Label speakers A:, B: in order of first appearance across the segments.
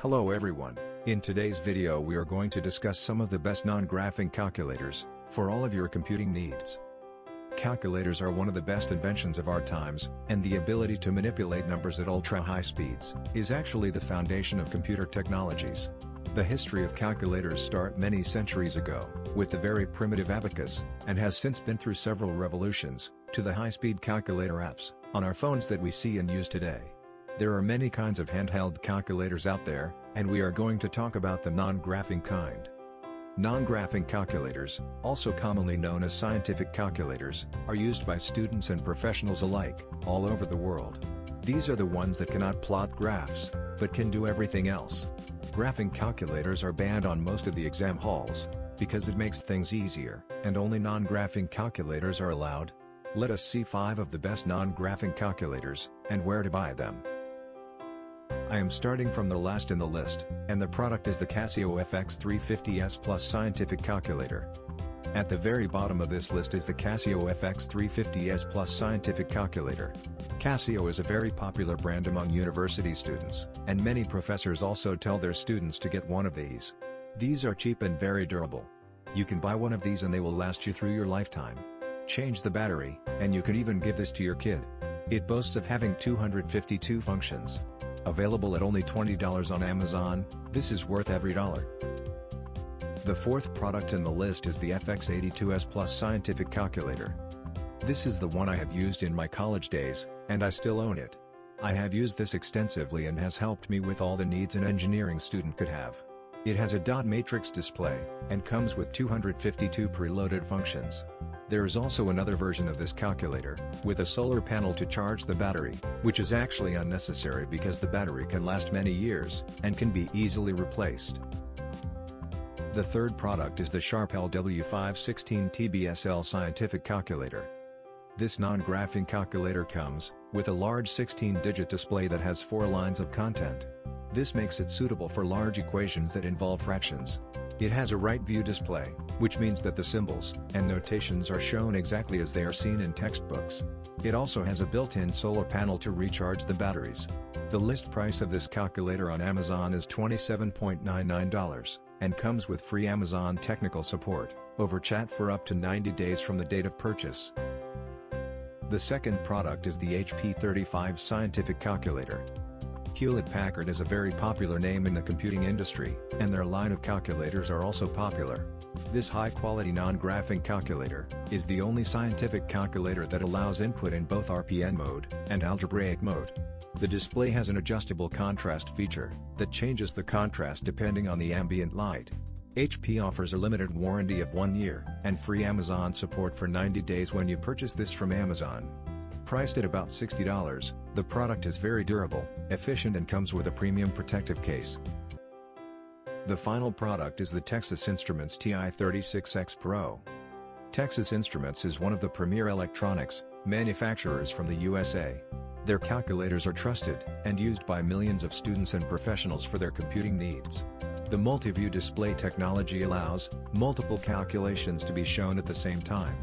A: Hello everyone, in today's video we are going to discuss some of the best non-graphing calculators, for all of your computing needs. Calculators are one of the best inventions of our times, and the ability to manipulate numbers at ultra-high speeds, is actually the foundation of computer technologies. The history of calculators start many centuries ago, with the very primitive abacus, and has since been through several revolutions, to the high-speed calculator apps, on our phones that we see and use today. There are many kinds of handheld calculators out there, and we are going to talk about the non-graphing kind. Non-graphing calculators, also commonly known as scientific calculators, are used by students and professionals alike, all over the world. These are the ones that cannot plot graphs, but can do everything else. Graphing calculators are banned on most of the exam halls, because it makes things easier, and only non-graphing calculators are allowed. Let us see 5 of the best non-graphing calculators, and where to buy them. I am starting from the last in the list, and the product is the Casio FX350ES Plus Scientific Calculator. At the very bottom of this list is the Casio FX350ES Plus Scientific Calculator. Casio is a very popular brand among university students, and many professors also tell their students to get one of these. These are cheap and very durable. You can buy one of these and they will last you through your lifetime. Change the battery, and you can even give this to your kid. It boasts of having 252 functions. Available at only $20 on Amazon, this is worth every dollar. The fourth product in the list is the FX82ES Plus Scientific Calculator. This is the one I have used in my college days, and I still own it. I have used this extensively and has helped me with all the needs an engineering student could have. It has a dot matrix display, and comes with 252 preloaded functions. There is also another version of this calculator, with a solar panel to charge the battery, which is actually unnecessary because the battery can last many years, and can be easily replaced. The third product is the Sharp EL-W516 TBSL Scientific Calculator. This non-graphing calculator comes, with a large 16-digit display that has four lines of content. This makes it suitable for large equations that involve fractions. It has a WriteView display, which means that the symbols and notations are shown exactly as they are seen in textbooks. It also has a built-in solar panel to recharge the batteries. The list price of this calculator on Amazon is $27.99, and comes with free Amazon technical support, over chat for up to 90 days from the date of purchase. The second product is the HP 35 Scientific Calculator. Hewlett-Packard is a very popular name in the computing industry, and their line of calculators are also popular. This high-quality non-graphing calculator, is the only scientific calculator that allows input in both RPN mode, and algebraic mode. The display has an adjustable contrast feature, that changes the contrast depending on the ambient light. HP offers a limited warranty of one year, and free Amazon support for 90 days when you purchase this from Amazon. Priced at about $60, the product is very durable, efficient and comes with a premium protective case. The final product is the Texas Instruments TI-36X Pro. Texas Instruments is one of the premier electronics manufacturers from the USA. Their calculators are trusted and used by millions of students and professionals for their computing needs. The multi-view display technology allows multiple calculations to be shown at the same time.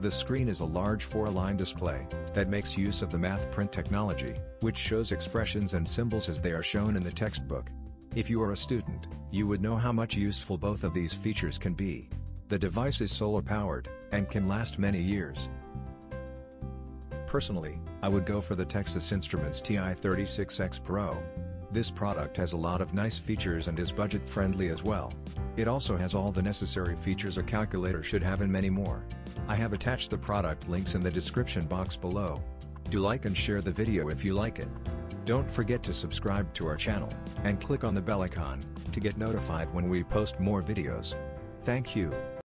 A: The screen is a large four-line display that makes use of the math print technology, which shows expressions and symbols as they are shown in the textbook. If you are a student, you would know how much useful both of these features can be. The device is solar-powered, and can last many years. Personally, I would go for the Texas Instruments TI-36X Pro. This product has a lot of nice features and is budget-friendly as well. It also has all the necessary features a calculator should have and many more. I have attached the product links in the description box below. Do like and share the video if you like it. Don't forget to subscribe to our channel, and click on the bell icon, to get notified when we post more videos. Thank you.